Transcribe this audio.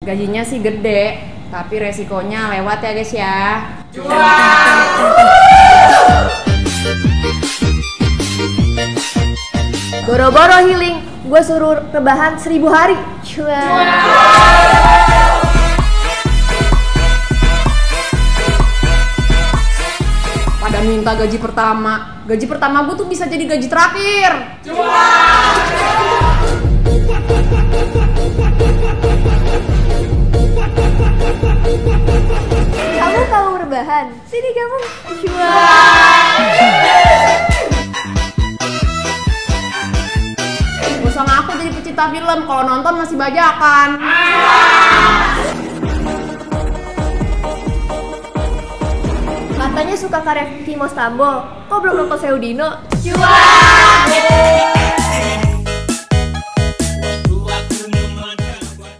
Gajinya sih gede, tapi resikonya lewat ya guys ya. Boro-boro healing, gue suruh rebahan seribu hari. Cuan. Pada minta gaji pertama. Gaji pertama gue tuh bisa jadi gaji terakhir. Kamu rebahan, sini. Gak usah ngaku jadi pecinta film, kalau nonton masih bajakan. Katanya suka karya Timo Stambol, kok belum nonton Seudino? Cuan.